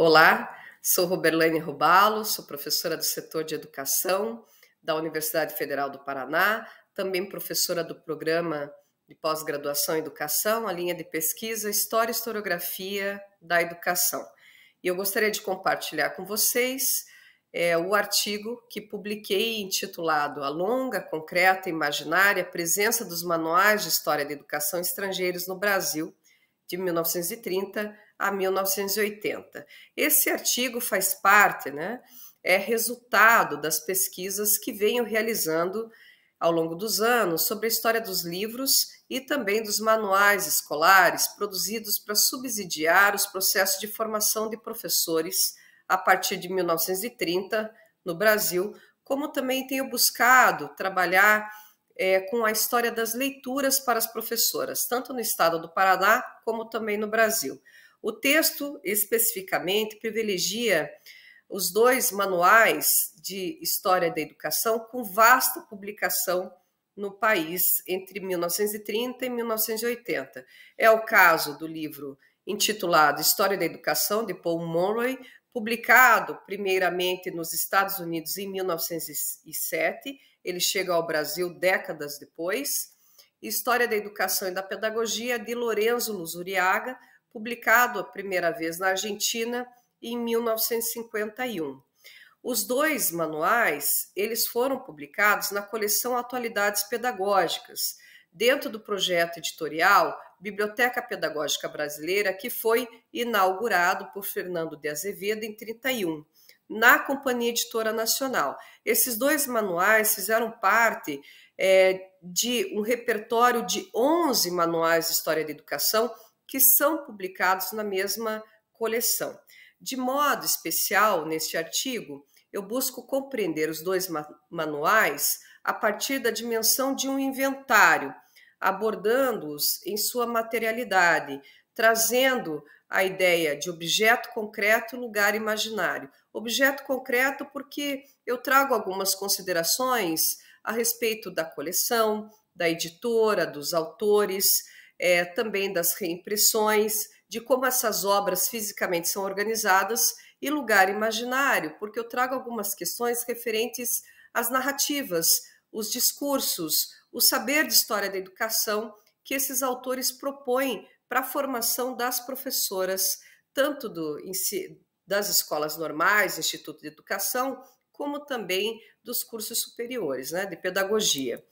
Olá, sou Roberlane Rubalo, sou professora do setor de educação da Universidade Federal do Paraná, também professora do programa de pós-graduação em educação, a linha de pesquisa História e Historiografia da Educação. E eu gostaria de compartilhar com vocês é, o artigo que publiquei intitulado A Longa, Concreta e Imaginária Presença dos Manuais de História da Educação Estrangeiros no Brasil, de 1930 a 1980. Esse artigo faz parte, né, é resultado das pesquisas que venho realizando ao longo dos anos sobre a história dos livros e também dos manuais escolares produzidos para subsidiar os processos de formação de professores a partir de 1930 no Brasil, como também tenho buscado trabalhar é, com a história das leituras para as professoras, tanto no estado do Paraná como também no Brasil. O texto, especificamente, privilegia os dois manuais de história da educação com vasta publicação no país entre 1930 e 1980. É o caso do livro intitulado História da Educação, de Paul Monroe, publicado primeiramente nos Estados Unidos em 1907. Ele chega ao Brasil décadas depois. História da Educação e da Pedagogia, de Lorenzo Luzuriaga, publicado a primeira vez na Argentina em 1951. Os dois manuais, eles foram publicados na coleção Atualidades Pedagógicas, dentro do projeto editorial Biblioteca Pedagógica Brasileira, que foi inaugurado por Fernando de Azevedo em 31, na Companhia Editora Nacional. Esses dois manuais fizeram parte é, de um repertório de 11 manuais de História da Educação que são publicados na mesma coleção. De modo especial, neste artigo, eu busco compreender os dois manuais a partir da dimensão de um inventário, abordando-os em sua materialidade, trazendo a ideia de objeto concreto, lugar imaginário. Objeto concreto, porque eu trago algumas considerações a respeito da coleção, da editora, dos autores, é, também das reimpressões, de como essas obras fisicamente são organizadas e lugar imaginário, porque eu trago algumas questões referentes às narrativas, os discursos, o saber de história da educação que esses autores propõem para a formação das professoras, tanto do, das escolas normais, Instituto de Educação, como também dos cursos superiores, né, de pedagogia.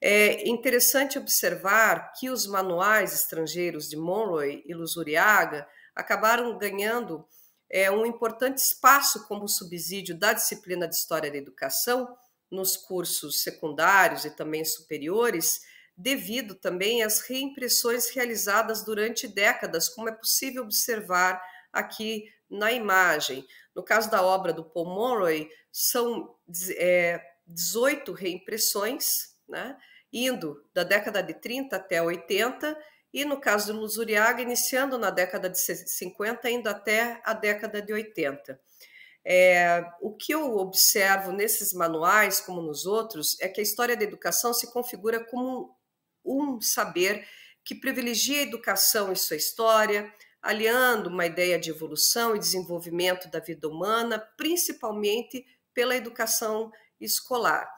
É interessante observar que os manuais estrangeiros de Monroe e Luzuriaga acabaram ganhando é, um importante espaço como subsídio da disciplina de História da Educação nos cursos secundários e também superiores, devido também às reimpressões realizadas durante décadas, como é possível observar aqui na imagem. No caso da obra do Paul Monroe, são é, 18 reimpressões, né? indo da década de 30 até 80, e no caso do Lusuriaga, iniciando na década de 50, indo até a década de 80. É, o que eu observo nesses manuais, como nos outros, é que a história da educação se configura como um, um saber que privilegia a educação e sua história, aliando uma ideia de evolução e desenvolvimento da vida humana, principalmente pela educação escolar.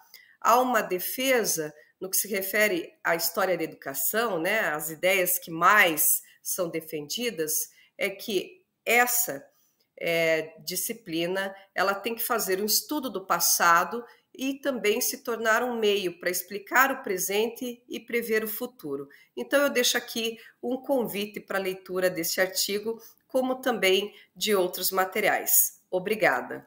Há uma defesa no que se refere à história da educação, né, as ideias que mais são defendidas é que essa é, disciplina ela tem que fazer um estudo do passado e também se tornar um meio para explicar o presente e prever o futuro. Então eu deixo aqui um convite para a leitura desse artigo, como também de outros materiais. Obrigada.